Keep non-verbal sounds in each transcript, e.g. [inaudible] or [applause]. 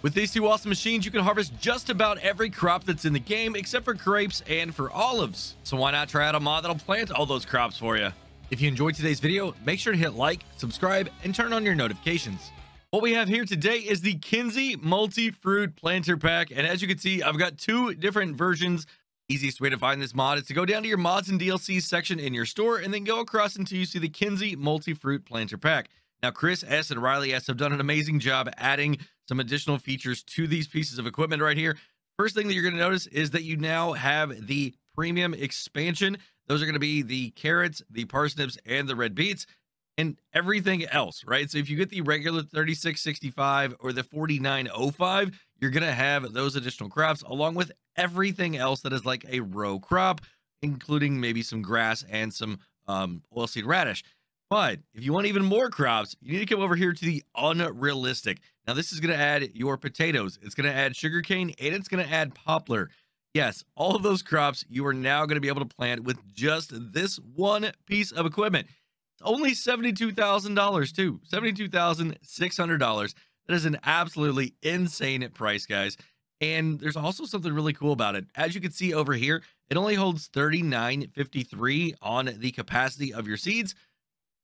With these two awesome machines, you can harvest just about every crop that's in the game, except for grapes and for olives. So why not try out a mod that'll plant all those crops for you? If you enjoyed today's video, make sure to hit like, subscribe, and turn on your notifications. What we have here today is the Kinze Multi-Fruit Planter Pack, and as you can see, I've got two different versions. Easiest way to find this mod is to go down to your mods and DLCs section in your store, and then go across until you see the Kinze Multi-Fruit Planter Pack. Now, Chris S. and Riley S. have done an amazing job adding some additional features to these pieces of equipment right here. First thing that you're going to notice is that you now have the premium expansion. Those are going to be the carrots, the parsnips, and the red beets, and everything else, right? So if you get the regular 3665 or the 4905, you're going to have those additional crops along with everything else that is like a row crop, including maybe some grass and some um, oilseed radish. But if you want even more crops, you need to come over here to the unrealistic. Now, this is going to add your potatoes. It's going to add sugarcane and it's going to add poplar. Yes, all of those crops you are now going to be able to plant with just this one piece of equipment. It's only $72,000 too. $72,600. That is an absolutely insane price, guys. And there's also something really cool about it. As you can see over here, it only holds 3953 on the capacity of your seeds.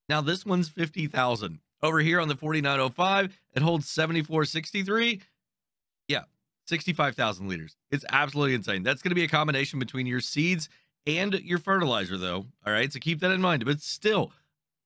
Now this one's 50,000. Over here on the 4905, it holds 7463. Yeah, 65,000 liters. It's absolutely insane. That's going to be a combination between your seeds and your fertilizer though. All right, so keep that in mind. But still,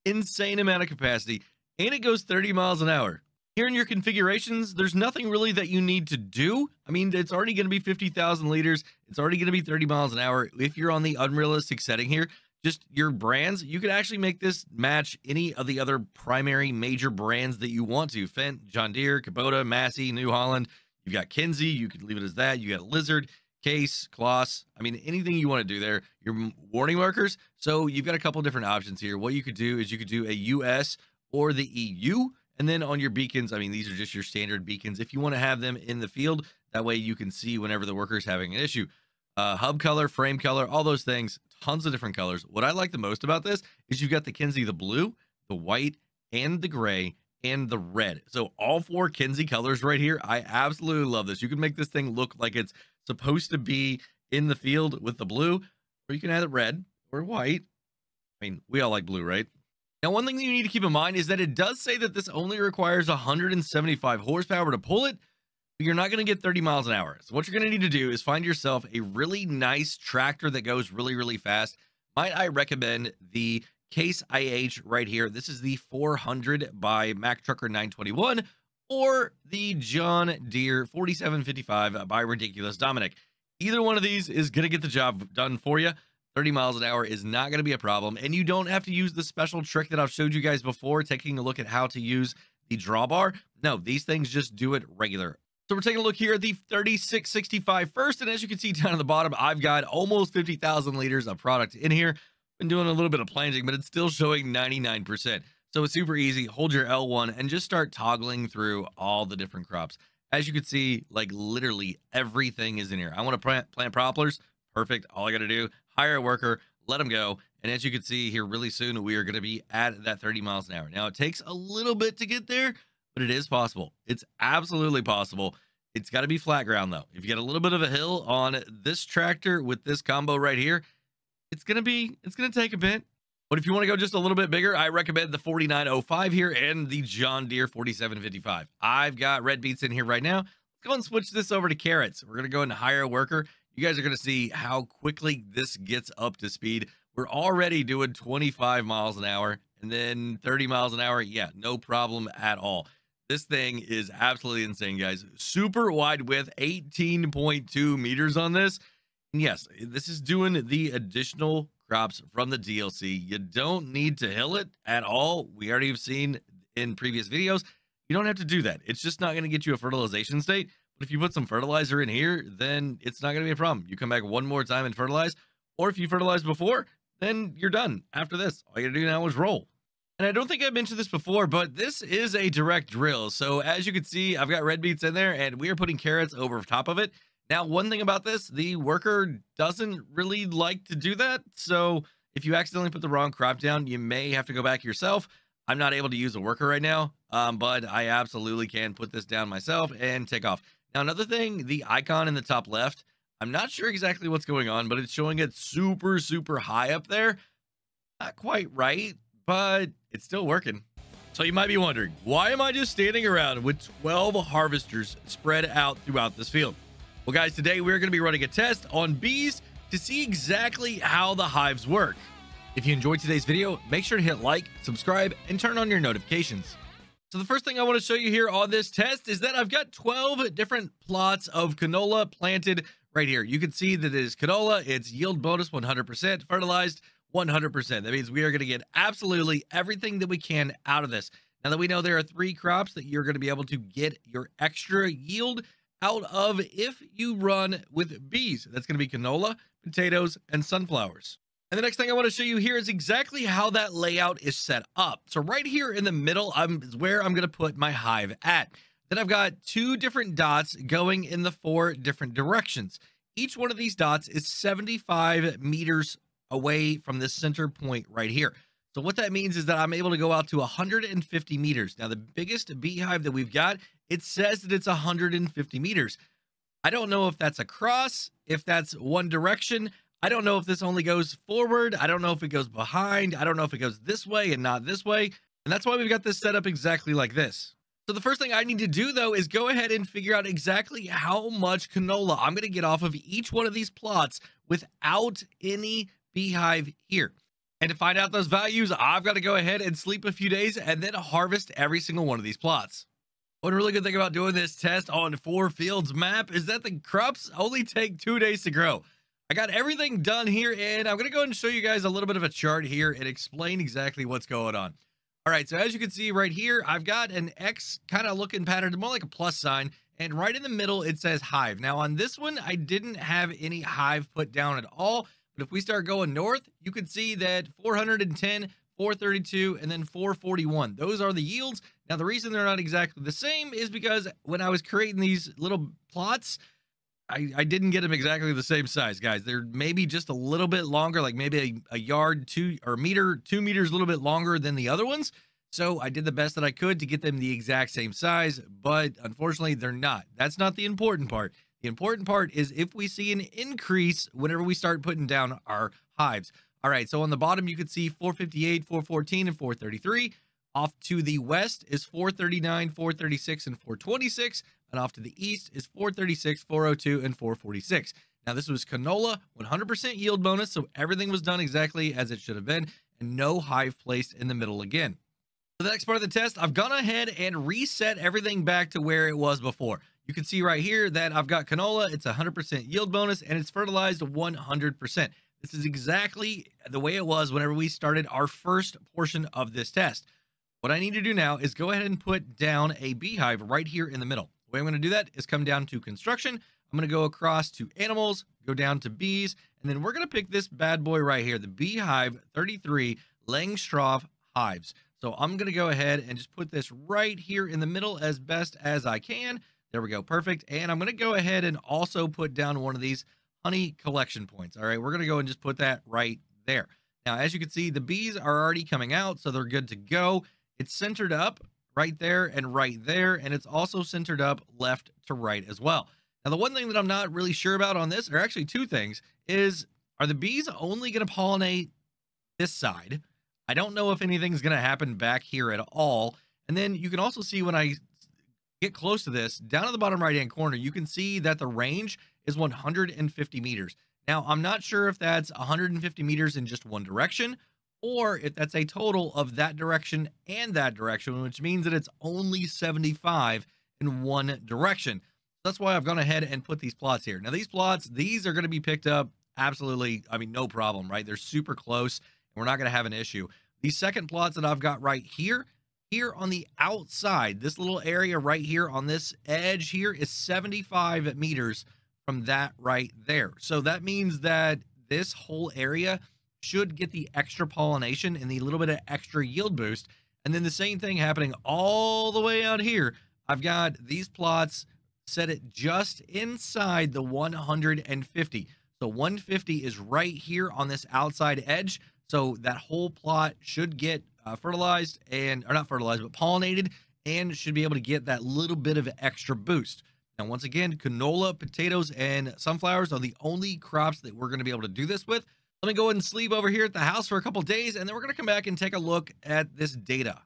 insane amount of capacity and it goes 30 miles an hour. Here in your configurations, there's nothing really that you need to do. I mean, it's already going to be 50,000 liters. It's already going to be 30 miles an hour. If you're on the unrealistic setting here, just your brands, you could actually make this match any of the other primary major brands that you want to. Fendt, John Deere, Kubota, Massey, New Holland. You've got Kinze. You could leave it as that. You got Lizard, Case, Claas. I mean, anything you want to do there. Your warning markers. So you've got a couple different options here. What you could do is you could do a US or the EU. And then on your beacons, I mean, these are just your standard beacons. If you want to have them in the field, that way you can see whenever the worker is having an issue. Uh, hub color, frame color, all those things tons of different colors. What I like the most about this is you've got the Kinze, the blue, the white, and the gray, and the red. So all four Kinze colors right here. I absolutely love this. You can make this thing look like it's supposed to be in the field with the blue, or you can add it red or white. I mean, we all like blue, right? Now, one thing that you need to keep in mind is that it does say that this only requires 175 horsepower to pull it, you're not going to get 30 miles an hour. So what you're going to need to do is find yourself a really nice tractor that goes really, really fast. Might I recommend the Case IH right here? This is the 400 by Mack Trucker 921 or the John Deere 4755 by Ridiculous Dominic. Either one of these is going to get the job done for you. 30 miles an hour is not going to be a problem. And you don't have to use the special trick that I've showed you guys before, taking a look at how to use the drawbar. No, these things just do it regular. So we're taking a look here at the 3665 first. And as you can see down at the bottom, I've got almost 50,000 liters of product in here. Been doing a little bit of planting, but it's still showing 99%. So it's super easy. Hold your L1 and just start toggling through all the different crops. As you can see, like literally everything is in here. I want to plant, plant poplars. Perfect. All I got to do, hire a worker, let them go. And as you can see here really soon, we are going to be at that 30 miles an hour. Now it takes a little bit to get there, but it is possible. It's absolutely possible. It's got to be flat ground though. If you get a little bit of a hill on this tractor with this combo right here, it's going to be, it's going to take a bit. But if you want to go just a little bit bigger, I recommend the 4905 here and the John Deere 4755. I've got red beets in here right now. Let's go and switch this over to carrots. We're going to go into hire a worker. You guys are going to see how quickly this gets up to speed. We're already doing 25 miles an hour and then 30 miles an hour. Yeah, no problem at all. This thing is absolutely insane, guys. Super wide width, 18.2 meters on this. And yes, this is doing the additional crops from the DLC. You don't need to hill it at all. We already have seen in previous videos. You don't have to do that. It's just not going to get you a fertilization state. But if you put some fertilizer in here, then it's not going to be a problem. You come back one more time and fertilize. Or if you fertilized before, then you're done. After this, all you got to do now is roll. And I don't think I mentioned this before, but this is a direct drill. So as you can see, I've got red beets in there and we are putting carrots over top of it. Now, one thing about this, the worker doesn't really like to do that. So if you accidentally put the wrong crop down, you may have to go back yourself. I'm not able to use a worker right now, um, but I absolutely can put this down myself and take off. Now, another thing, the icon in the top left, I'm not sure exactly what's going on, but it's showing it super, super high up there. Not quite right, but it's still working. So you might be wondering, why am I just standing around with 12 harvesters spread out throughout this field? Well, guys, today we're going to be running a test on bees to see exactly how the hives work. If you enjoyed today's video, make sure to hit like, subscribe, and turn on your notifications. So the first thing I want to show you here on this test is that I've got 12 different plots of canola planted right here. You can see that it is canola. It's yield bonus 100%, fertilized 100%. That means we are going to get absolutely everything that we can out of this. Now that we know there are three crops that you're going to be able to get your extra yield out of if you run with bees. That's going to be canola, potatoes, and sunflowers. And the next thing I want to show you here is exactly how that layout is set up. So right here in the middle I'm, is where I'm going to put my hive at. Then I've got two different dots going in the four different directions. Each one of these dots is 75 meters away from this center point right here. So what that means is that I'm able to go out to 150 meters. Now, the biggest beehive that we've got, it says that it's 150 meters. I don't know if that's across, if that's one direction. I don't know if this only goes forward. I don't know if it goes behind. I don't know if it goes this way and not this way. And that's why we've got this set up exactly like this. So the first thing I need to do though is go ahead and figure out exactly how much canola I'm going to get off of each one of these plots without any beehive here. And to find out those values, I've got to go ahead and sleep a few days and then harvest every single one of these plots. One really good thing about doing this test on four fields map is that the crops only take two days to grow. I got everything done here and I'm going to go ahead and show you guys a little bit of a chart here and explain exactly what's going on. All right, so as you can see right here, I've got an X kind of looking pattern, more like a plus sign, and right in the middle it says hive. Now on this one, I didn't have any hive put down at all, but if we start going north, you can see that 410, 432, and then 441. Those are the yields. Now, the reason they're not exactly the same is because when I was creating these little plots, I, I didn't get them exactly the same size, guys. They're maybe just a little bit longer, like maybe a, a yard, two or meter, two meters, a little bit longer than the other ones. So I did the best that I could to get them the exact same size, but unfortunately, they're not. That's not the important part. The important part is if we see an increase whenever we start putting down our hives. All right, so on the bottom, you can see 458, 414, and 433. Off to the west is 439, 436, and 426. And off to the east is 436, 402, and 446. Now, this was canola, 100% yield bonus, so everything was done exactly as it should have been, and no hive placed in the middle again. For the next part of the test, I've gone ahead and reset everything back to where it was before. You can see right here that I've got canola. It's 100% yield bonus and it's fertilized 100%. This is exactly the way it was whenever we started our first portion of this test. What I need to do now is go ahead and put down a beehive right here in the middle. The way I'm going to do that is come down to construction. I'm going to go across to animals, go down to bees, and then we're going to pick this bad boy right here, the Beehive 33 Langstroth hives. So I'm going to go ahead and just put this right here in the middle as best as I can. There we go. Perfect. And I'm going to go ahead and also put down one of these honey collection points. All right. We're going to go and just put that right there. Now, as you can see, the bees are already coming out, so they're good to go. It's centered up right there and right there, and it's also centered up left to right as well. Now, the one thing that I'm not really sure about on this, or actually two things, is are the bees only going to pollinate this side? I don't know if anything's going to happen back here at all. And then you can also see when I get close to this, down at the bottom right hand corner, you can see that the range is 150 meters. Now, I'm not sure if that's 150 meters in just one direction or if that's a total of that direction and that direction, which means that it's only 75 in one direction. That's why I've gone ahead and put these plots here. Now, these plots, these are going to be picked up absolutely, I mean, no problem, right? They're super close and we're not going to have an issue. These second plots that I've got right here, here on the outside, this little area right here on this edge here is 75 meters from that right there. So that means that this whole area should get the extra pollination and the little bit of extra yield boost. And then the same thing happening all the way out here. I've got these plots set it just inside the 150. So 150 is right here on this outside edge. So that whole plot should get uh, fertilized and or not fertilized, but pollinated, and should be able to get that little bit of extra boost. Now, once again, canola, potatoes, and sunflowers are the only crops that we're going to be able to do this with. Let me go ahead and sleep over here at the house for a couple days, and then we're going to come back and take a look at this data.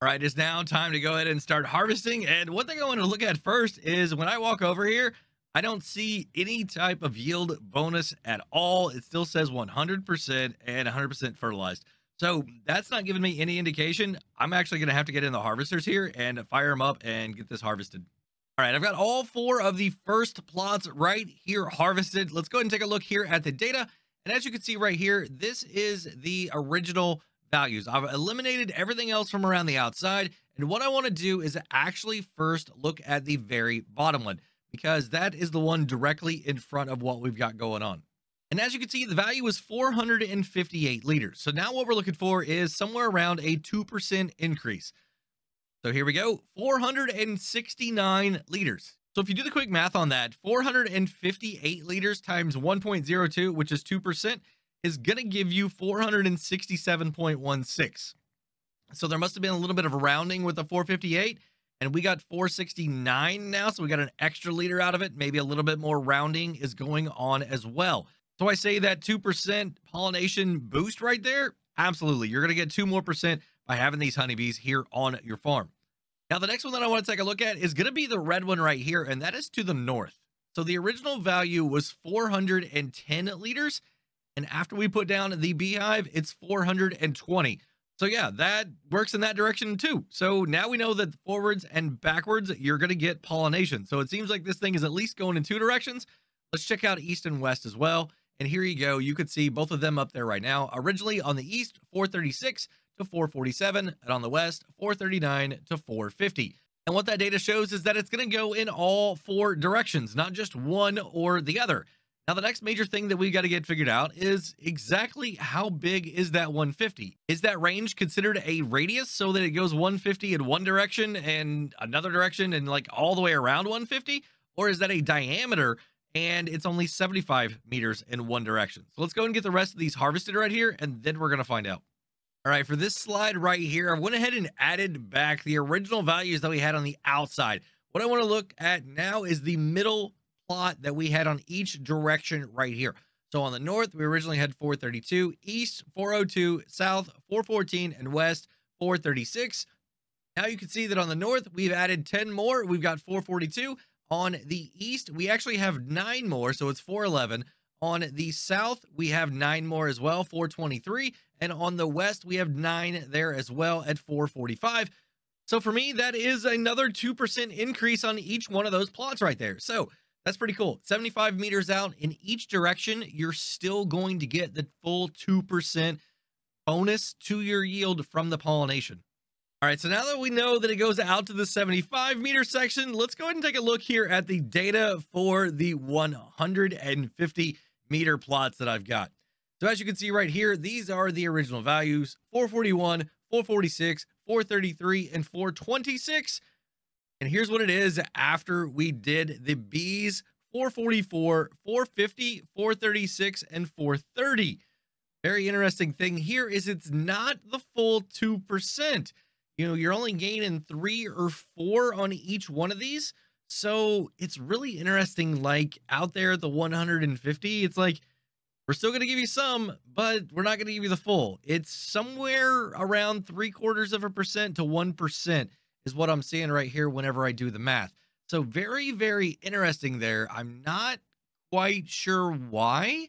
All right, it's now time to go ahead and start harvesting. And one thing I want to look at first is when I walk over here, I don't see any type of yield bonus at all. It still says 100% and 100% fertilized. So that's not giving me any indication. I'm actually going to have to get in the harvesters here and fire them up and get this harvested. All right, I've got all four of the first plots right here harvested. Let's go ahead and take a look here at the data. And as you can see right here, this is the original values. I've eliminated everything else from around the outside. And what I want to do is actually first look at the very bottom one because that is the one directly in front of what we've got going on. And as you can see, the value is 458 liters. So now what we're looking for is somewhere around a 2% increase. So here we go, 469 liters. So if you do the quick math on that, 458 liters times 1.02, which is 2%, is going to give you 467.16. So there must have been a little bit of rounding with the 458 and we got 469 now. So we got an extra liter out of it. Maybe a little bit more rounding is going on as well. So I say that 2% pollination boost right there. Absolutely. You're going to get two more percent by having these honeybees here on your farm. Now, the next one that I want to take a look at is going to be the red one right here, and that is to the north. So the original value was 410 liters, and after we put down the beehive, it's 420. So yeah, that works in that direction too. So now we know that forwards and backwards, you're going to get pollination. So it seems like this thing is at least going in two directions. Let's check out east and west as well. And here you go. You could see both of them up there right now. Originally on the east, 436 to 447, and on the west, 439 to 450. And what that data shows is that it's going to go in all four directions, not just one or the other. Now, the next major thing that we've got to get figured out is exactly how big is that 150? Is that range considered a radius so that it goes 150 in one direction and another direction and like all the way around 150? Or is that a diameter and it's only 75 meters in one direction? So let's go and get the rest of these harvested right here and then we're going to find out. All right, for this slide right here, I went ahead and added back the original values that we had on the outside. What I want to look at now is the middle plot that we had on each direction right here. So on the north, we originally had 432, east 402, south 414, and west 436. Now you can see that on the north, we've added 10 more. We've got 442. On the east, we actually have nine more, so it's 411. On the south, we have nine more as well, 423. And on the west, we have nine there as well at 445. So for me, that is another 2% increase on each one of those plots right there. So that's pretty cool. 75 meters out in each direction, you're still going to get the full 2% bonus to your yield from the pollination. All right, so now that we know that it goes out to the 75 meter section, let's go ahead and take a look here at the data for the 150 meter plots that I've got. So as you can see right here, these are the original values, 441, 446, 433, and 426. And here's what it is after we did the bees 444, 450, 436, and 430. Very interesting thing here is it's not the full 2%. You know, you're only gaining three or four on each one of these. So it's really interesting. Like out there, the 150, it's like we're still going to give you some, but we're not going to give you the full. It's somewhere around three quarters of a percent to 1% is what I'm seeing right here whenever I do the math. So very, very interesting there. I'm not quite sure why,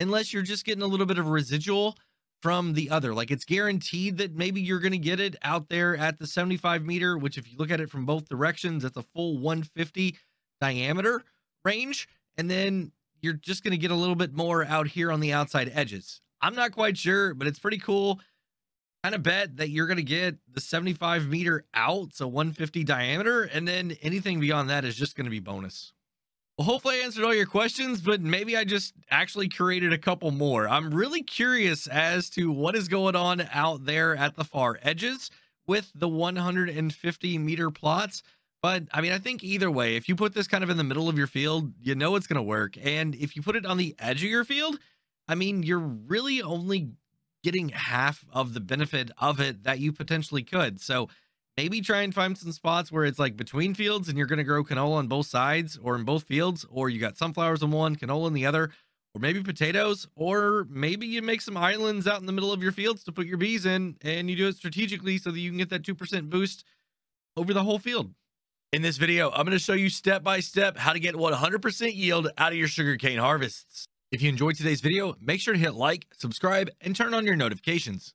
unless you're just getting a little bit of residual from the other. Like it's guaranteed that maybe you're going to get it out there at the 75 meter, which if you look at it from both directions, that's a full 150 diameter range. And then you're just going to get a little bit more out here on the outside edges. I'm not quite sure, but it's pretty cool kind of bet that you're going to get the 75 meter out, so 150 diameter, and then anything beyond that is just going to be bonus. Well, hopefully I answered all your questions, but maybe I just actually created a couple more. I'm really curious as to what is going on out there at the far edges with the 150 meter plots. But I mean, I think either way, if you put this kind of in the middle of your field, you know it's going to work. And if you put it on the edge of your field, I mean, you're really only getting half of the benefit of it that you potentially could. So maybe try and find some spots where it's like between fields and you're going to grow canola on both sides or in both fields, or you got sunflowers in one, canola in the other, or maybe potatoes, or maybe you make some islands out in the middle of your fields to put your bees in and you do it strategically so that you can get that 2% boost over the whole field. In this video, I'm going to show you step by step how to get 100% yield out of your sugarcane harvests. If you enjoyed today's video, make sure to hit like, subscribe, and turn on your notifications.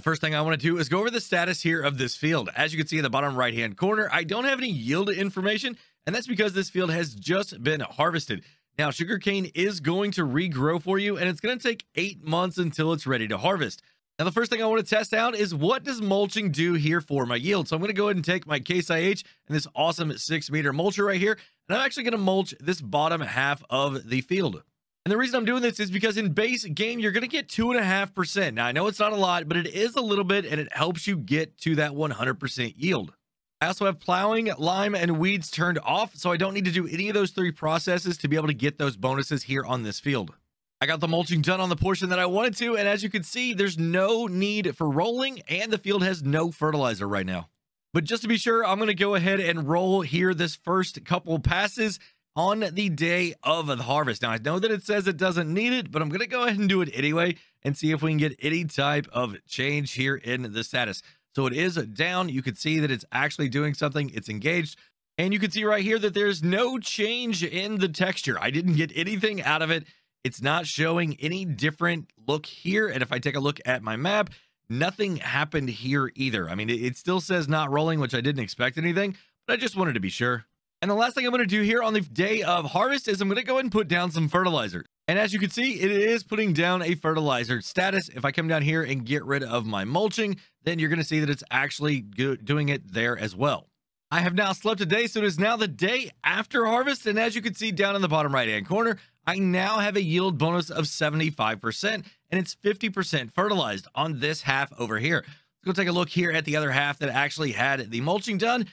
The first thing I want to do is go over the status here of this field. As you can see in the bottom right hand corner, I don't have any yield information, and that's because this field has just been harvested. Now, sugarcane is going to regrow for you, and it's going to take eight months until it's ready to harvest. Now, the first thing I want to test out is what does mulching do here for my yield? So I'm going to go ahead and take my Case IH and this awesome six meter mulcher right here, and I'm actually going to mulch this bottom half of the field. And the reason I'm doing this is because in base game, you're going to get 2.5%. Now, I know it's not a lot, but it is a little bit, and it helps you get to that 100% yield. I also have plowing, lime, and weeds turned off, so I don't need to do any of those three processes to be able to get those bonuses here on this field. I got the mulching done on the portion that I wanted to, and as you can see, there's no need for rolling, and the field has no fertilizer right now. But just to be sure, I'm going to go ahead and roll here this first couple passes on the day of the harvest. Now, I know that it says it doesn't need it, but I'm going to go ahead and do it anyway and see if we can get any type of change here in the status. So it is down. You can see that it's actually doing something. It's engaged. And you can see right here that there's no change in the texture. I didn't get anything out of it. It's not showing any different look here. And if I take a look at my map, nothing happened here either. I mean, it, it still says not rolling, which I didn't expect anything, but I just wanted to be sure. And the last thing I'm going to do here on the day of harvest is I'm going to go ahead and put down some fertilizer. And as you can see, it is putting down a fertilizer status. If I come down here and get rid of my mulching, then you're going to see that it's actually doing it there as well. I have now slept a day, so it is now the day after harvest. And as you can see down in the bottom right hand corner, I now have a yield bonus of 75%, and it's 50% fertilized on this half over here. Let's go take a look here at the other half that actually had the mulching done.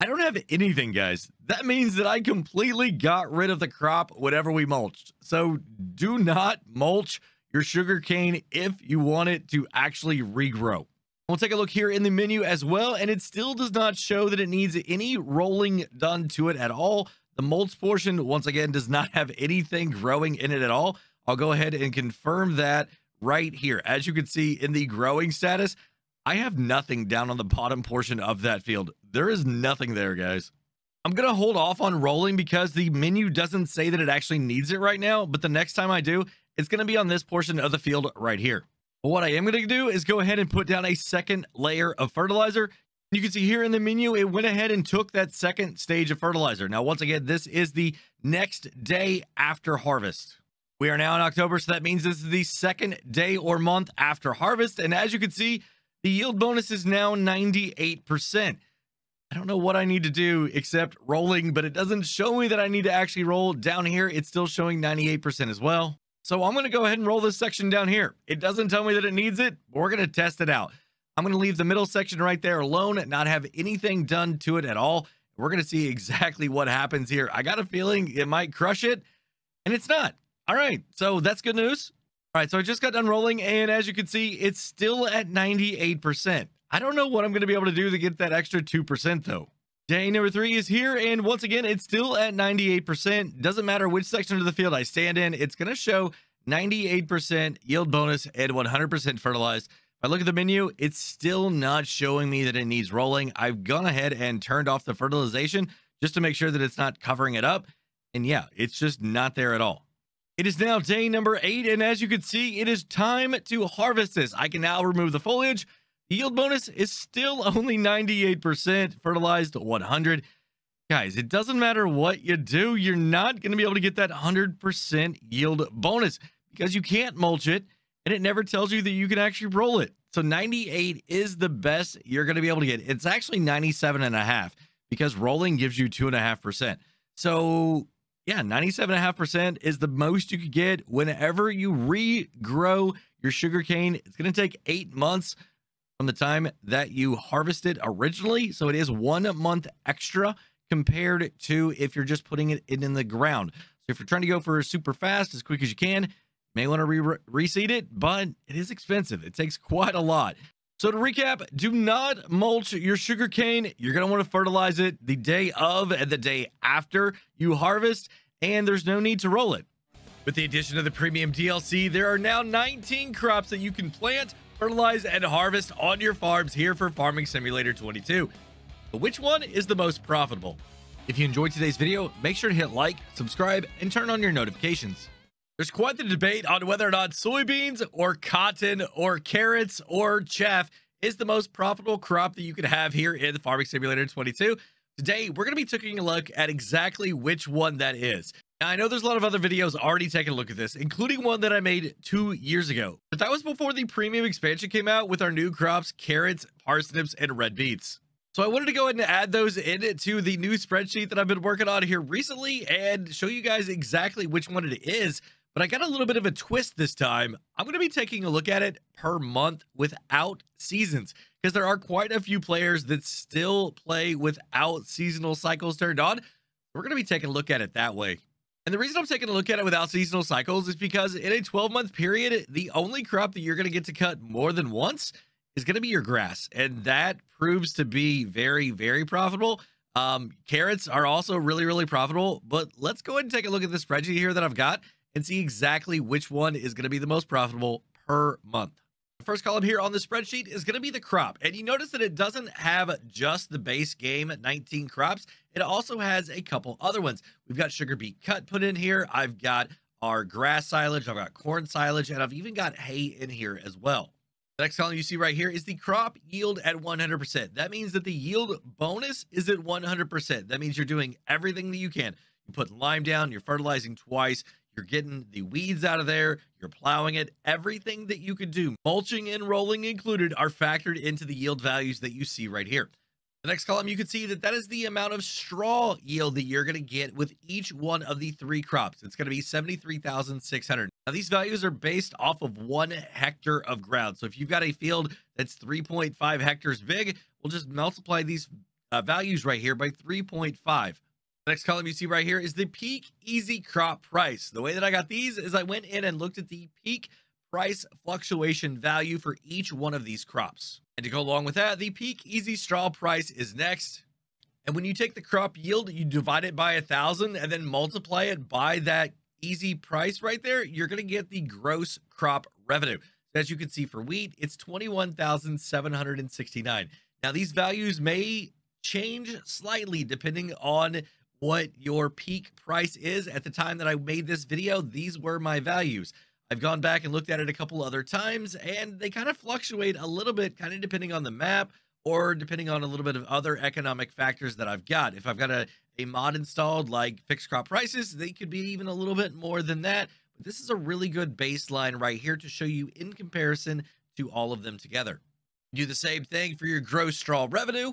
I don't have anything, guys. That means that I completely got rid of the crop whatever we mulched. So do not mulch your sugar cane if you want it to actually regrow. We'll take a look here in the menu as well, and it still does not show that it needs any rolling done to it at all. The mulch portion, once again, does not have anything growing in it at all. I'll go ahead and confirm that right here. As you can see in the growing status, I have nothing down on the bottom portion of that field. There is nothing there, guys. I'm going to hold off on rolling because the menu doesn't say that it actually needs it right now, but the next time I do, it's going to be on this portion of the field right here. But what I am going to do is go ahead and put down a second layer of fertilizer you can see here in the menu, it went ahead and took that second stage of fertilizer. Now, once again, this is the next day after harvest. We are now in October, so that means this is the second day or month after harvest. And as you can see, the yield bonus is now 98%. I don't know what I need to do except rolling, but it doesn't show me that I need to actually roll down here. It's still showing 98% as well. So I'm going to go ahead and roll this section down here. It doesn't tell me that it needs it. We're going to test it out. I'm going to leave the middle section right there alone, not have anything done to it at all. We're going to see exactly what happens here. I got a feeling it might crush it, and it's not. All right, so that's good news. All right, so I just got done rolling, and as you can see, it's still at 98%. I don't know what I'm going to be able to do to get that extra 2%, though. Day number three is here, and once again, it's still at 98%. Doesn't matter which section of the field I stand in, it's going to show 98% yield bonus and 100% fertilized. If I look at the menu, it's still not showing me that it needs rolling. I've gone ahead and turned off the fertilization just to make sure that it's not covering it up. And yeah, it's just not there at all. It is now day number eight, and as you can see, it is time to harvest this. I can now remove the foliage. Yield bonus is still [laughs] only 98%, fertilized 100. Guys, it doesn't matter what you do, you're not going to be able to get that 100% yield bonus because you can't mulch it and it never tells you that you can actually roll it. So 98 is the best you're going to be able to get. It's actually 97 and a half because rolling gives you two and a half percent. So yeah, 97 and a half percent is the most you could get whenever you regrow your sugar cane. It's going to take eight months from the time that you harvested originally. So it is one month extra compared to if you're just putting it in, in the ground. So if you're trying to go for super fast, as quick as you can, May want to re- reseed it, but it is expensive. It takes quite a lot. So to recap, do not mulch your sugarcane. You're going to want to fertilize it the day of and the day after you harvest, and there's no need to roll it. With the addition of the premium DLC, there are now 19 crops that you can plant, fertilize, and harvest on your farms here for Farming Simulator 22. But which one is the most profitable? If you enjoyed today's video, make sure to hit like, subscribe, and turn on your notifications. There's quite the debate on whether or not soybeans or cotton or carrots or chaff is the most profitable crop that you could have here in the Farming Simulator 22. Today, we're going to be taking a look at exactly which one that is. Now, I know there's a lot of other videos already taking a look at this, including one that I made two years ago. But that was before the premium expansion came out with our new crops, carrots, parsnips, and red beets. So I wanted to go ahead and add those into the new spreadsheet that I've been working on here recently and show you guys exactly which one it is but I got a little bit of a twist this time. I'm going to be taking a look at it per month without seasons because there are quite a few players that still play without seasonal cycles turned on. We're going to be taking a look at it that way. And the reason I'm taking a look at it without seasonal cycles is because in a 12 month period, the only crop that you're going to get to cut more than once is going to be your grass. And that proves to be very, very profitable. Um, carrots are also really, really profitable. But let's go ahead and take a look at the spreadsheet here that I've got and see exactly which one is going to be the most profitable per month. The first column here on the spreadsheet is going to be the crop. And you notice that it doesn't have just the base game 19 crops. It also has a couple other ones. We've got sugar beet cut put in here. I've got our grass silage. I've got corn silage. And I've even got hay in here as well. The next column you see right here is the crop yield at 100%. That means that the yield bonus is at 100%. That means you're doing everything that you can. You put lime down, you're fertilizing twice, you're getting the weeds out of there. You're plowing it. Everything that you could do, mulching and rolling included, are factored into the yield values that you see right here. The next column, you can see that that is the amount of straw yield that you're going to get with each one of the three crops. It's going to be 73,600. Now, these values are based off of one hectare of ground. So if you've got a field that's 3.5 hectares big, we'll just multiply these uh, values right here by 3.5. Next column you see right here is the peak easy crop price. The way that I got these is I went in and looked at the peak price fluctuation value for each one of these crops. And to go along with that, the peak easy straw price is next. And when you take the crop yield, you divide it by a thousand and then multiply it by that easy price right there, you're going to get the gross crop revenue. As you can see for wheat, it's 21,769. Now these values may change slightly depending on what your peak price is at the time that I made this video. These were my values. I've gone back and looked at it a couple other times and they kind of fluctuate a little bit, kind of depending on the map or depending on a little bit of other economic factors that I've got. If I've got a, a mod installed like fixed crop prices, they could be even a little bit more than that. But this is a really good baseline right here to show you in comparison to all of them together. Do the same thing for your gross straw revenue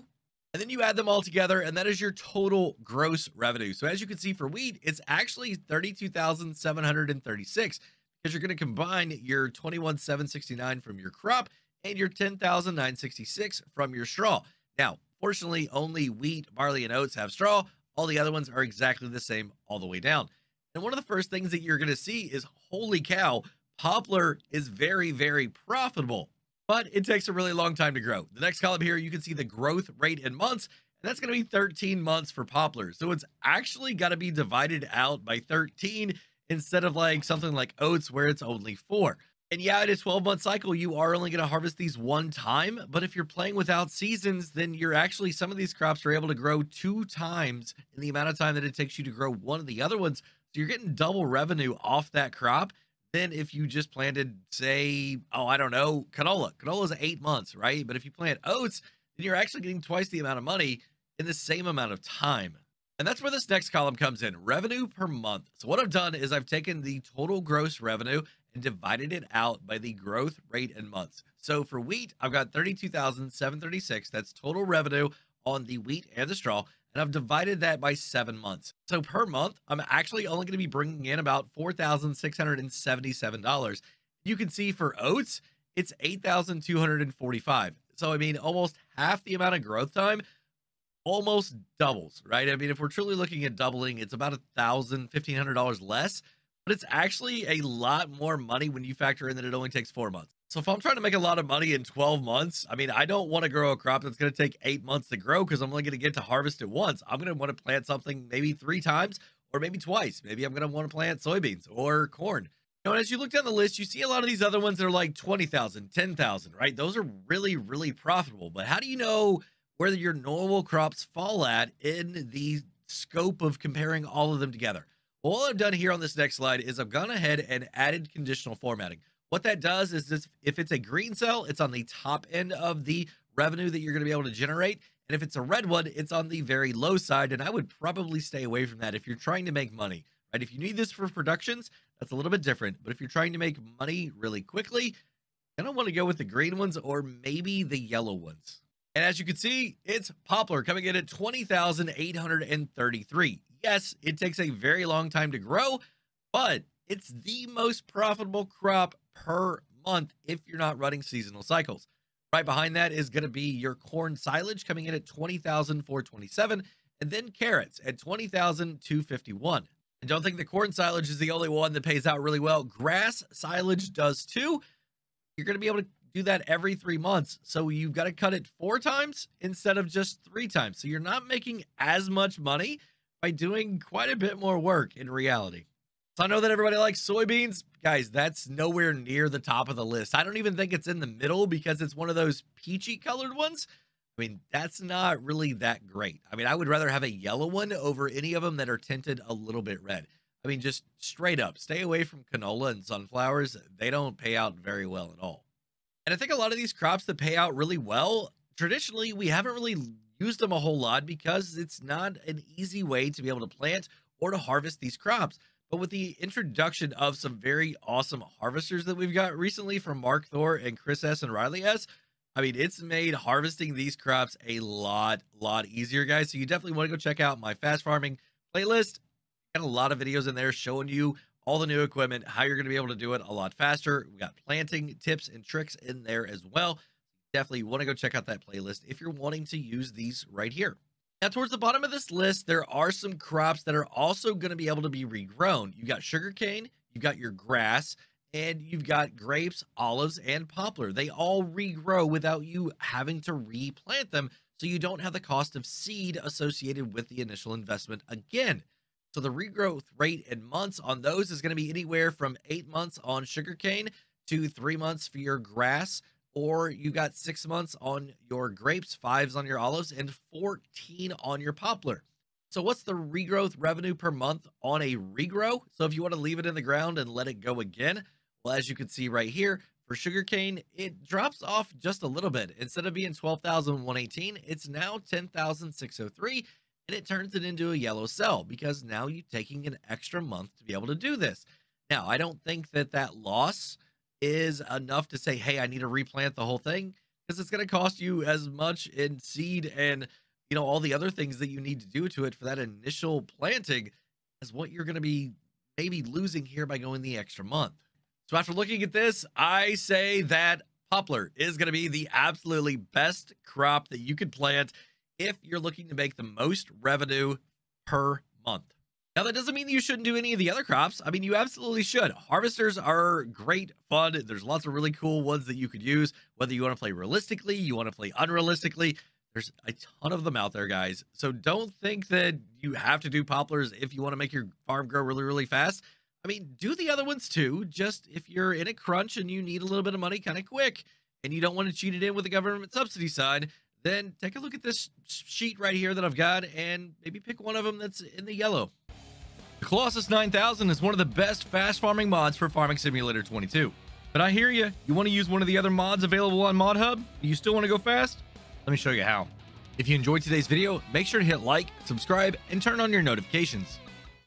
and then you add them all together and that is your total gross revenue. So as you can see for wheat, it's actually 32,736 because you're going to combine your 21,769 from your crop and your 10,966 from your straw. Now, fortunately, only wheat, barley, and oats have straw. All the other ones are exactly the same all the way down. And one of the first things that you're going to see is, holy cow, poplar is very, very profitable but it takes a really long time to grow. The next column here, you can see the growth rate in months, and that's going to be 13 months for poplar. So it's actually got to be divided out by 13 instead of like something like oats where it's only four. And yeah, in a 12 month cycle, you are only going to harvest these one time. But if you're playing without seasons, then you're actually, some of these crops are able to grow two times in the amount of time that it takes you to grow one of the other ones. So you're getting double revenue off that crop than if you just planted, say, oh, I don't know, canola. Canola is eight months, right? But if you plant oats, then you're actually getting twice the amount of money in the same amount of time. And that's where this next column comes in revenue per month. So, what I've done is I've taken the total gross revenue and divided it out by the growth rate in months. So, for wheat, I've got 32,736. That's total revenue on the wheat and the straw and I've divided that by seven months. So per month, I'm actually only going to be bringing in about $4,677. You can see for oats, it's 8,245. So, I mean, almost half the amount of growth time almost doubles, right? I mean, if we're truly looking at doubling, it's about a thousand, fifteen hundred dollars less. but it's actually a lot more money when you factor in that it only takes four months. So if I'm trying to make a lot of money in 12 months, I mean, I don't want to grow a crop that's going to take eight months to grow because I'm only going to get to harvest it once. I'm going to want to plant something maybe three times or maybe twice. Maybe I'm going to want to plant soybeans or corn. You know, and as you look down the list, you see a lot of these other ones that are like 20,000, 10,000, right? Those are really, really profitable. But how do you know where your normal crops fall at in the scope of comparing all of them together? Well, all I've done here on this next slide is I've gone ahead and added conditional formatting. What that does is this, if it's a green cell, it's on the top end of the revenue that you're going to be able to generate. And if it's a red one, it's on the very low side. And I would probably stay away from that if you're trying to make money, right? If you need this for productions, that's a little bit different. But if you're trying to make money really quickly, I don't want to go with the green ones or maybe the yellow ones. And as you can see, it's poplar coming in at 20,833. Yes, it takes a very long time to grow, but it's the most profitable crop per month if you're not running seasonal cycles. Right behind that is going to be your corn silage coming in at 20,427 and then carrots at 20,251. And don't think the corn silage is the only one that pays out really well. Grass silage does too. You're going to be able to do that every three months. So you've got to cut it four times instead of just three times. So you're not making as much money by doing quite a bit more work in reality. So I know that everybody likes soybeans. Guys, that's nowhere near the top of the list. I don't even think it's in the middle because it's one of those peachy colored ones. I mean, that's not really that great. I mean, I would rather have a yellow one over any of them that are tinted a little bit red. I mean, just straight up, stay away from canola and sunflowers. They don't pay out very well at all. And I think a lot of these crops that pay out really well, traditionally, we haven't really used them a whole lot because it's not an easy way to be able to plant or to harvest these crops. But with the introduction of some very awesome harvesters that we've got recently from Mark Thor and Chris S and Riley S, I mean, it's made harvesting these crops a lot, lot easier, guys. So you definitely want to go check out my fast farming playlist. Got a lot of videos in there showing you all the new equipment, how you're going to be able to do it a lot faster. We got planting tips and tricks in there as well. Definitely want to go check out that playlist if you're wanting to use these right here. Now, towards the bottom of this list, there are some crops that are also going to be able to be regrown. You've got sugarcane, you've got your grass, and you've got grapes, olives, and poplar. They all regrow without you having to replant them, so you don't have the cost of seed associated with the initial investment again. So the regrowth rate in months on those is going to be anywhere from eight months on sugarcane to three months for your grass or you got six months on your grapes, fives on your olives, and 14 on your poplar. So, what's the regrowth revenue per month on a regrow? So, if you want to leave it in the ground and let it go again, well, as you can see right here, for sugarcane, it drops off just a little bit. Instead of being 12,118, it's now 10,603, and it turns it into a yellow cell because now you're taking an extra month to be able to do this. Now, I don't think that that loss is enough to say, hey, I need to replant the whole thing because it's going to cost you as much in seed and you know all the other things that you need to do to it for that initial planting as what you're going to be maybe losing here by going the extra month. So after looking at this, I say that poplar is going to be the absolutely best crop that you could plant if you're looking to make the most revenue per month. Now, that doesn't mean you shouldn't do any of the other crops. I mean, you absolutely should. Harvesters are great fun. There's lots of really cool ones that you could use, whether you want to play realistically, you want to play unrealistically. There's a ton of them out there, guys. So don't think that you have to do poplars if you want to make your farm grow really, really fast. I mean, do the other ones too. Just if you're in a crunch and you need a little bit of money kind of quick and you don't want to cheat it in with the government subsidy side, then take a look at this sheet right here that I've got and maybe pick one of them that's in the yellow. The Colossus 9000 is one of the best fast farming mods for Farming Simulator 22. But I hear you, you want to use one of the other mods available on ModHub? You still want to go fast? Let me show you how. If you enjoyed today's video, make sure to hit like, subscribe, and turn on your notifications.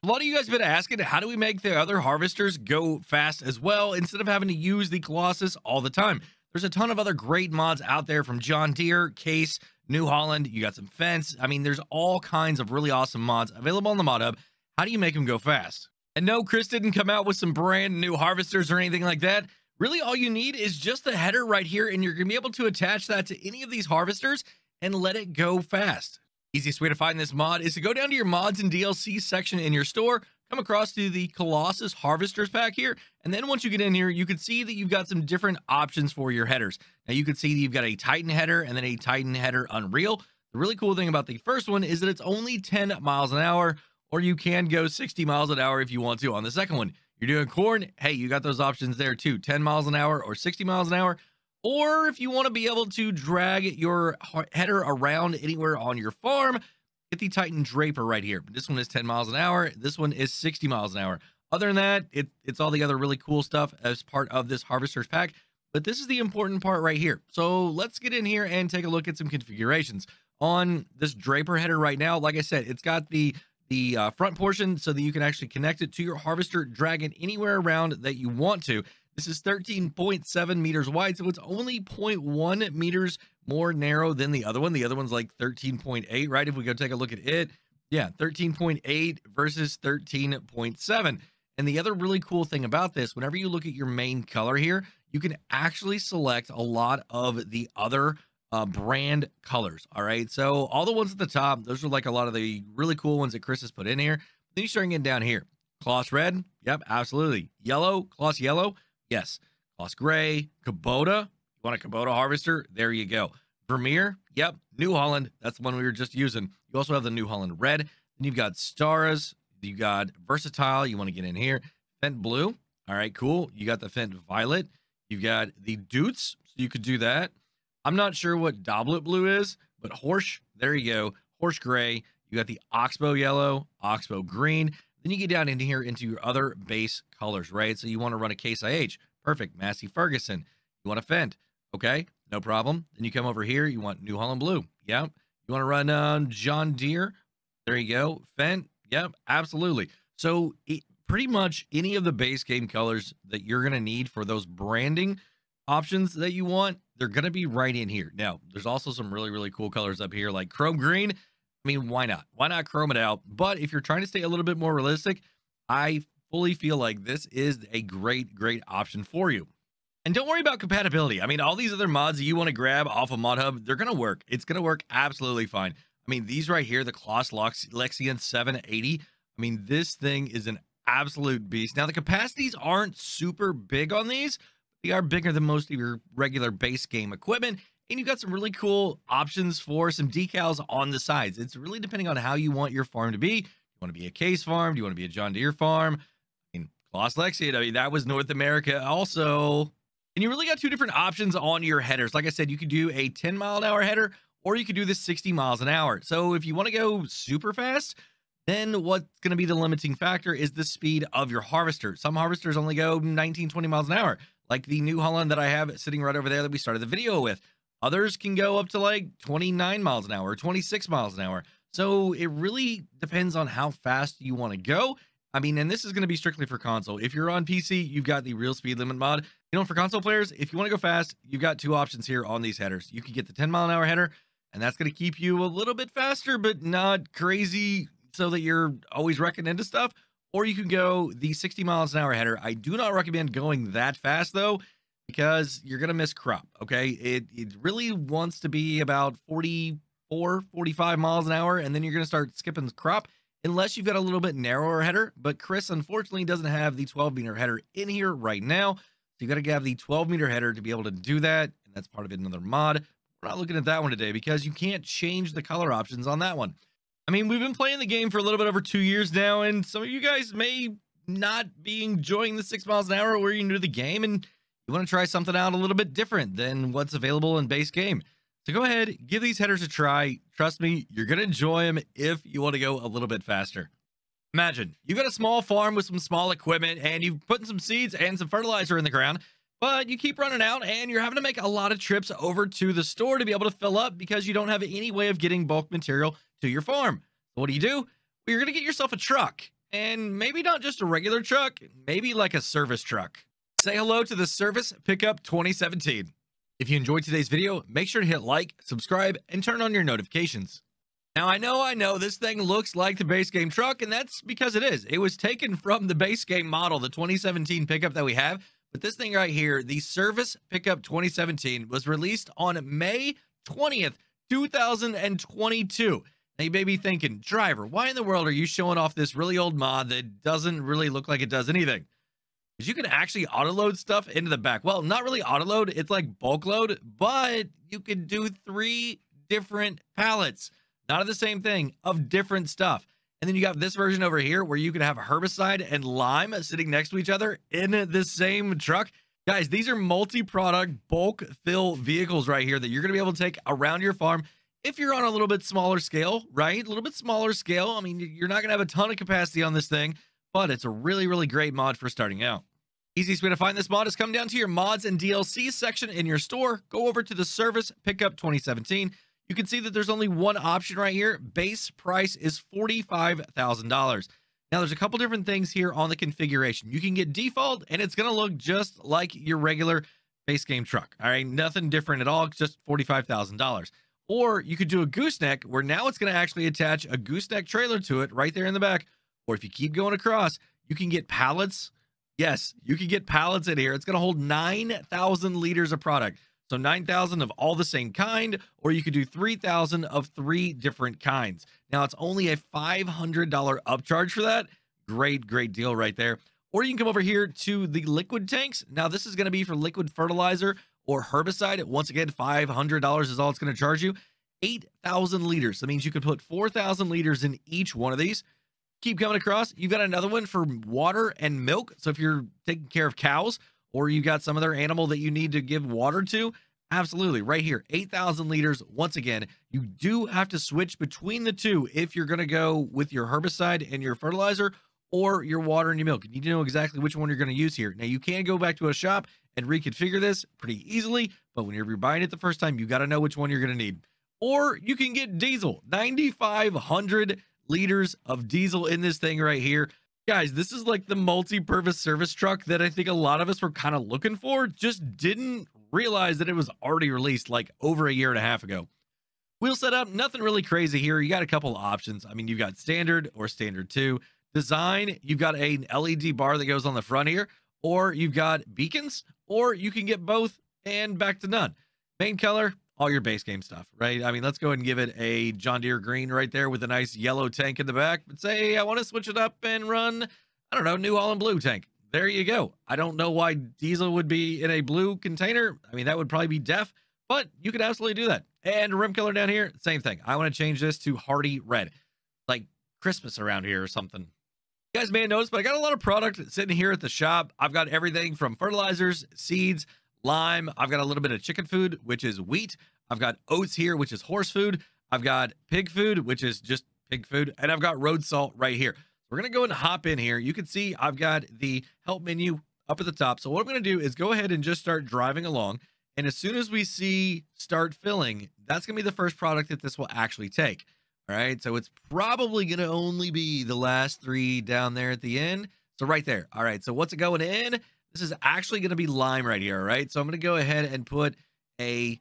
A lot of you guys have been asking, how do we make the other harvesters go fast as well instead of having to use the Colossus all the time? There's a ton of other great mods out there from John Deere, Case, New Holland. You got some Fendt. I mean, there's all kinds of really awesome mods available on the ModHub. How do you make them go fast? And no, Chris didn't come out with some brand new harvesters or anything like that. Really, all you need is just the header right here, and you're going to be able to attach that to any of these harvesters and let it go fast. Easiest way to find this mod is to go down to your mods and DLC section in your store, come across to the Colossus Harvesters pack here. And then once you get in here, you can see that you've got some different options for your headers. Now you can see that you've got a Titan header and then a Titan header Unreal. The really cool thing about the first one is that it's only 10 miles an hour, or you can go 60 miles an hour if you want to on the second one. You're doing corn, hey, you got those options there too 10 miles an hour or 60 miles an hour. Or if you want to be able to drag your header around anywhere on your farm, get the Titan Draper right here. This one is 10 miles an hour. This one is 60 miles an hour. Other than that, it, it's all the other really cool stuff as part of this Harvesters pack. But this is the important part right here. So let's get in here and take a look at some configurations. On this Draper header right now, like I said, it's got the the uh, front portion so that you can actually connect it to your harvester, drag it anywhere around that you want to. This is 13.7 meters wide, so it's only 0.1 meters more narrow than the other one. The other one's like 13.8, right? If we go take a look at it, yeah, 13.8 versus 13.7. And the other really cool thing about this, whenever you look at your main color here, you can actually select a lot of the other uh, brand colors. All right. So all the ones at the top, those are like a lot of the really cool ones that Chris has put in here. Then you start getting down here. Claas red. Yep, absolutely. Yellow, Claas yellow. Yes. Claas Gray, Kubota. You want a Kubota harvester? There you go. Vermeer. Yep. New Holland. That's the one we were just using. You also have the New Holland Red. Then you've got Staras. You got Versatile. You want to get in here. Fendt Blue. All right, cool. You got the Fendt Violet. You've got the Deutz. So you could do that. I'm not sure what Doblet Blue is, but Horsch, There you go. Horsch Gray. You got the Oxbo Yellow, Oxbo Green. Then you get down into here into your other base colors, right? So you want to run a Case IH. Perfect. Massey Ferguson. You want a Fendt. Okay, no problem. Then you come over here. You want New Holland Blue. Yeah. You want to run um, John Deere. There you go. Fendt. Yep, absolutely. So it, pretty much any of the base game colors that you're going to need for those branding options that you want, they're going to be right in here. Now, there's also some really, really cool colors up here like chrome green. I mean, why not? Why not chrome it out? But if you're trying to stay a little bit more realistic, I fully feel like this is a great, great option for you. And don't worry about compatibility. I mean, all these other mods that you want to grab off of ModHub, they're going to work. It's going to work absolutely fine. I mean, these right here, the Claas Lexion 780, I mean, this thing is an absolute beast. Now, the capacities aren't super big on these. They are bigger than most of your regular base game equipment. And you've got some really cool options for some decals on the sides. It's really depending on how you want your farm to be. Do you want to be a case farm? Do you want to be a John Deere farm? I mean, Claas Lexion, I mean, that was North America also. And you really got two different options on your headers. Like I said, you could do a 10 mile an hour header or you could do the 60 miles an hour. So if you want to go super fast, then what's going to be the limiting factor is the speed of your harvester. Some harvesters only go 19, 20 miles an hour, like the New Holland that I have sitting right over there that we started the video with. Others can go up to like 29 miles an hour, 26 miles an hour. So it really depends on how fast you want to go. I mean, and this is going to be strictly for console. If you're on PC, you've got the real speed limit mod. You know, for console players, if you want to go fast, you've got two options here on these headers. You can get the 10 mile an hour header, and that's going to keep you a little bit faster, but not crazy so that you're always wrecking into stuff. Or you can go the 60 miles an hour header. I do not recommend going that fast though, because you're going to miss crop. Okay. It, it really wants to be about 44, 45 miles an hour, and then you're going to start skipping crop unless you've got a little bit narrower header. But Chris, unfortunately, doesn't have the 12 meter header in here right now. So you got to have the 12 meter header to be able to do that. And that's part of another mod. We're not looking at that one today because you can't change the color options on that one. I mean, we've been playing the game for a little bit over two years now, and some of you guys may not be enjoying the six miles an hour where you're new to the game and you want to try something out a little bit different than what's available in base game. So go ahead, give these headers a try. Trust me, you're going to enjoy them if you want to go a little bit faster. Imagine you've got a small farm with some small equipment and you've put some seeds and some fertilizer in the ground but you keep running out and you're having to make a lot of trips over to the store to be able to fill up because you don't have any way of getting bulk material to your farm. What do you do? Well, you're going to get yourself a truck and maybe not just a regular truck, maybe like a service truck. Say hello to the Service Pickup 2017. If you enjoyed today's video, make sure to hit like, subscribe, and turn on your notifications. Now, I know, I know, this thing looks like the base game truck, and that's because it is. It was taken from the base game model, the 2017 pickup that we have, but this thing right here, the Service Pickup 2017, was released on May 20th, 2022. Now you may be thinking, driver, why in the world are you showing off this really old mod that doesn't really look like it does anything? Because you can actually auto load stuff into the back. Well, not really auto load, it's like bulk load, but you can do three different pallets, not of the same thing, of different stuff. And then you got this version over here where you can have herbicide and lime sitting next to each other in the same truck. Guys, these are multi-product bulk fill vehicles right here that you're going to be able to take around your farm if you're on a little bit smaller scale, right? A little bit smaller scale. I mean, you're not going to have a ton of capacity on this thing, but it's a really, really great mod for starting out. Easiest way to find this mod is come down to your mods and DLC section in your store. Go over to the service pickup 2017 you can see that there's only one option right here. Base price is $45,000. Now, there's a couple different things here on the configuration. You can get default, and it's going to look just like your regular base game truck. All right, nothing different at all, just $45,000. Or you could do a gooseneck, where now it's going to actually attach a gooseneck trailer to it right there in the back. Or if you keep going across, you can get pallets. Yes, you can get pallets in here. It's going to hold 9,000 liters of product. So 9,000 of all the same kind, or you could do 3,000 of three different kinds. Now it's only a $500 upcharge for that. Great, great deal right there. Or you can come over here to the liquid tanks. Now this is going to be for liquid fertilizer or herbicide. Once again, $500 is all it's going to charge you. 8,000 liters. That means you can put 4,000 liters in each one of these. Keep coming across. You've got another one for water and milk. So if you're taking care of cows or you've got some other animal that you need to give water to, absolutely right here 8000 liters once again you do have to switch between the two if you're going to go with your herbicide and your fertilizer or your water and your milk you need to know exactly which one you're going to use here now you can go back to a shop and reconfigure this pretty easily but whenever you're buying it the first time you got to know which one you're going to need or you can get diesel 9500 liters of diesel in this thing right here Guys, this is like the multi-purpose service truck that I think a lot of us were kind of looking for, just didn't realize that it was already released like over a year and a half ago. Wheel setup, nothing really crazy here. You got a couple options. I mean, you've got standard or standard two. Design, you've got a LED bar that goes on the front here, or you've got beacons, or you can get both and back to none. Main color, all your base game stuff, right? I mean, let's go ahead and give it a John Deere green right there with a nice yellow tank in the back. But say I want to switch it up and run, I don't know, New Holland blue tank. There you go. I don't know why diesel would be in a blue container. I mean, that would probably be DEF, but you could absolutely do that. And rim color down here, same thing. I want to change this to Hardi Red, like Christmas around here or something. You guys may have noticed, but I got a lot of product sitting here at the shop. I've got everything from fertilizers, seeds, lime. I've got a little bit of chicken food, which is wheat. I've got oats here, which is horse food. I've got pig food, which is just pig food. And I've got road salt right here. We're going to go and hop in here. You can see I've got the help menu up at the top. So what I'm going to do is go ahead and just start driving along. And as soon as we see start filling, that's going to be the first product that this will actually take. Right. So it's probably going to only be the last three down there at the end. So right there. All right. So what's it going in? This is actually going to be lime right here. All right. So I'm going to go ahead and put a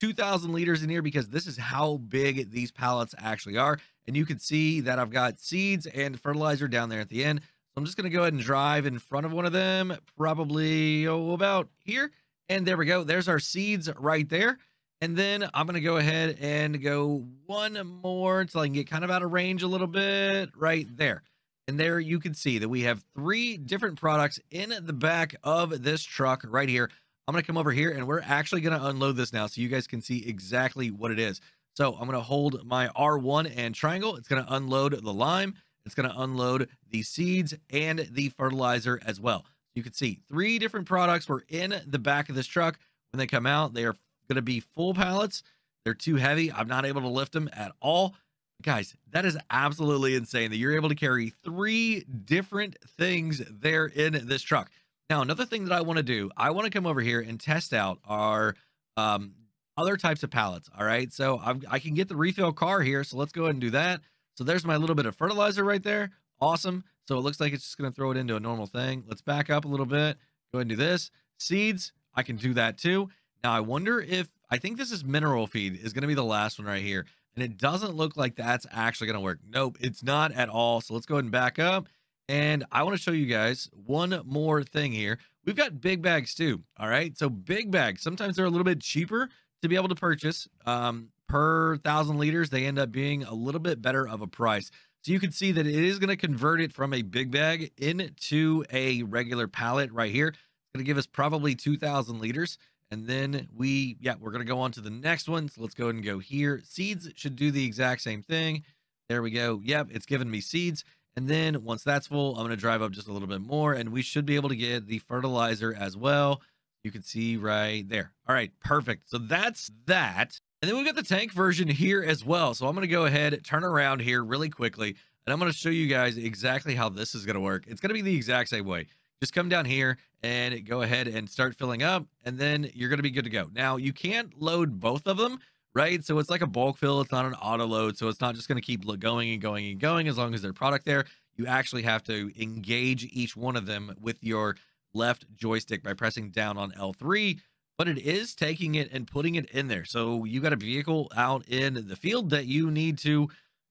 2,000 liters in here because this is how big these pallets actually are. And you can see that I've got seeds and fertilizer down there at the end. So I'm just going to go ahead and drive in front of one of them, probably oh, about here. And there we go. There's our seeds right there. And then I'm going to go ahead and go one more until I can get kind of out of range a little bit right there. And there you can see that we have three different products in the back of this truck right here. I'm going to come over here and we're actually going to unload this now so you guys can see exactly what it is. So I'm going to hold my R1 and triangle. It's going to unload the lime. It's going to unload the seeds and the fertilizer as well. You can see three different products were in the back of this truck. When they come out, they are going to be full pallets. They're too heavy. I'm not able to lift them at all. Guys, that is absolutely insane that you're able to carry three different things there in this truck. Now, another thing that I want to do, I want to come over here and test out our um, other types of pallets. All right. So I've, I can get the refill car here. So let's go ahead and do that. So there's my little bit of fertilizer right there. Awesome. So it looks like it's just going to throw it into a normal thing. Let's back up a little bit. Go ahead and do this. Seeds, I can do that too. Now, I wonder if, I think this is mineral feed is going to be the last one right here. And it doesn't look like that's actually going to work. Nope, it's not at all. So let's go ahead and back up. And I want to show you guys one more thing here. We've got big bags too. All right. So big bags, sometimes they're a little bit cheaper to be able to purchase. Um, per thousand liters, they end up being a little bit better of a price. So you can see that it is going to convert it from a big bag into a regular pallet right here. It's going to give us probably 2,000 liters. And then we, yeah, we're going to go on to the next one. So let's go ahead and go here. Seeds should do the exact same thing. There we go. Yep, it's giving me seeds. And then once that's full, I'm going to drive up just a little bit more and we should be able to get the fertilizer as well. You can see right there. All right, perfect. So that's that. And then we've got the tank version here as well. So I'm going to go ahead, turn around here really quickly, and I'm going to show you guys exactly how this is going to work. It's going to be the exact same way. Just come down here and go ahead and start filling up, and then you're going to be good to go. Now, you can't load both of them, right? So it's like a bulk fill. It's not an auto load. So it's not just going to keep going and going and going as long as there's product there. You actually have to engage each one of them with your left joystick by pressing down on L3 but it is taking it and putting it in there. So you got a vehicle out in the field that you need to,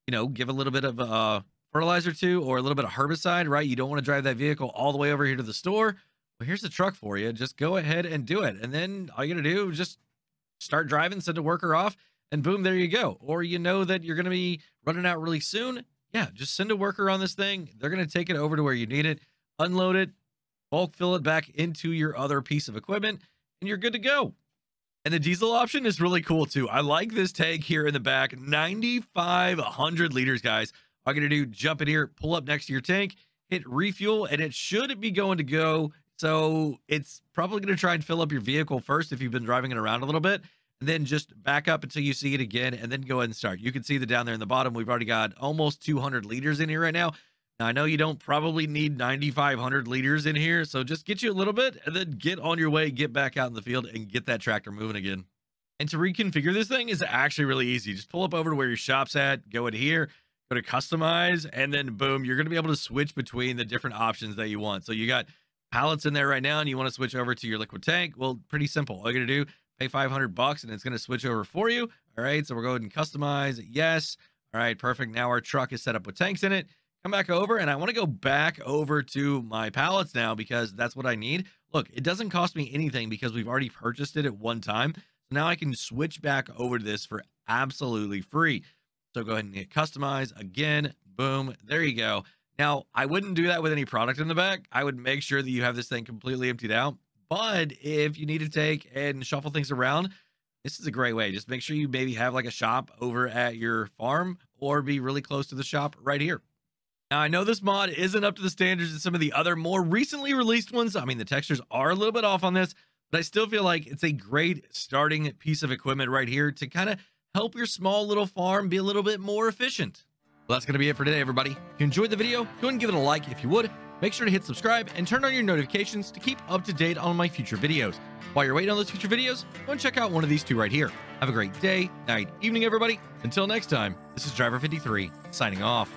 you know, give a little bit of uh, fertilizer to or a little bit of herbicide, right? You don't want to drive that vehicle all the way over here to the store. Well, here's the truck for you. Just go ahead and do it. And then all you got to do is just start driving, send a worker off, and boom, there you go. Or you know that you're going to be running out really soon. Yeah, just send a worker on this thing. They're going to take it over to where you need it, unload it, bulk fill it back into your other piece of equipment and you're good to go. And the diesel option is really cool too. I like this tank here in the back, 9,500 liters, guys. All I'm to do, jump in here, pull up next to your tank, hit refuel, and it should be going to go. So it's probably going to try and fill up your vehicle first if you've been driving it around a little bit, and then just back up until you see it again, and then go ahead and start. You can see that down there in the bottom, we've already got almost 200 liters in here right now. Now, I know you don't probably need 9,500 liters in here, so just get you a little bit and then get on your way, get back out in the field and get that tractor moving again. And to reconfigure this thing is actually really easy. Just pull up over to where your shop's at, go in here, go to customize, and then boom, you're going to be able to switch between the different options that you want. So you got pallets in there right now and you want to switch over to your liquid tank. Well, pretty simple. All you're going to do, pay 500 bucks and it's going to switch over for you. All right. So we're going and customize. Yes. All right. Perfect. Now our truck is set up with tanks in it come back over and I want to go back over to my pallets now because that's what I need. Look, it doesn't cost me anything because we've already purchased it at one time. So now I can switch back over to this for absolutely free. So go ahead and hit customize again. Boom. There you go. Now, I wouldn't do that with any product in the back. I would make sure that you have this thing completely emptied out. But if you need to take and shuffle things around, this is a great way. Just make sure you maybe have like a shop over at your farm or be really close to the shop right here. Now, I know this mod isn't up to the standards of some of the other more recently released ones. I mean, the textures are a little bit off on this, but I still feel like it's a great starting piece of equipment right here to kind of help your small little farm be a little bit more efficient. Well, that's going to be it for today, everybody. If you enjoyed the video, go ahead and give it a like if you would. Make sure to hit subscribe and turn on your notifications to keep up to date on my future videos. While you're waiting on those future videos, go and check out one of these two right here. Have a great day, night, evening, everybody. Until next time, this is Driver53 signing off.